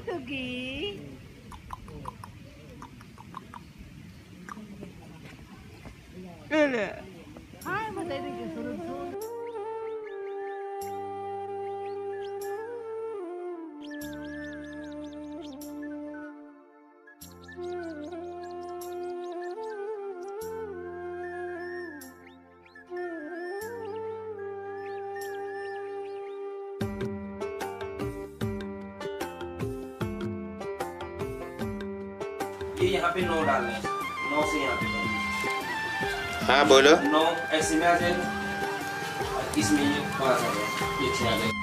Kadugi. Lala. Ay, matay na ये यहाँ पे नौ डालने हैं। नौ से यहाँ पे हाँ। बोलो। नौ ऐसे में आ जाएगा। इसमें ये पाँच आ जाएगा ये छः आ जाएगा।